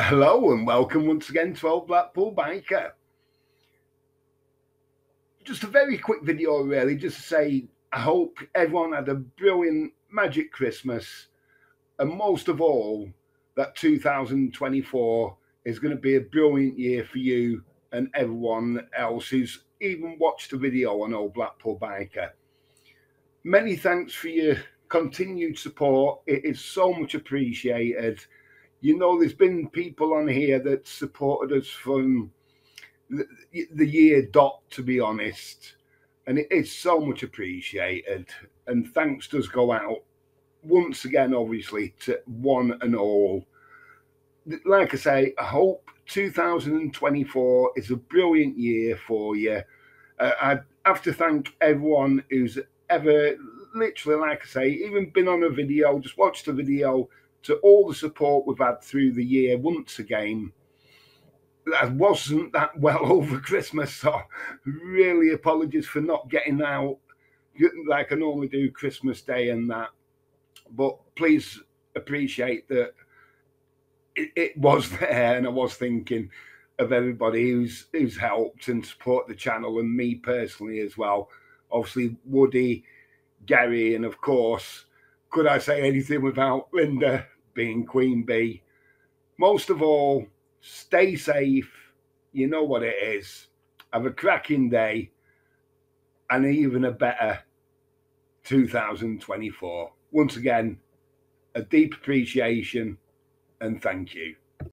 Hello and welcome once again to Old Blackpool Biker. Just a very quick video, really, just to say I hope everyone had a brilliant magic Christmas, and most of all, that 2024 is going to be a brilliant year for you and everyone else who's even watched the video on Old Blackpool Biker. Many thanks for your continued support. It is so much appreciated you know, there's been people on here that supported us from the, year dot, to be honest, and it is so much appreciated. And thanks does go out once again, obviously, to one and all. Like I say, I hope 2024 is a brilliant year for you. Uh, I have to thank everyone who's ever, literally, like I say, even been on a video, just watched a video, to all the support we've had through the year once again. I wasn't that well over Christmas, so really apologies for not getting out like I normally do Christmas Day and that. But please appreciate that it, it was there, and I was thinking of everybody who's who's helped and support the channel, and me personally as well. Obviously, Woody, Gary, and of course could I say anything without Linda being Queen Bee? Most of all, stay safe. You know what it is. Have a cracking day and even a better 2024. Once again, a deep appreciation and thank you.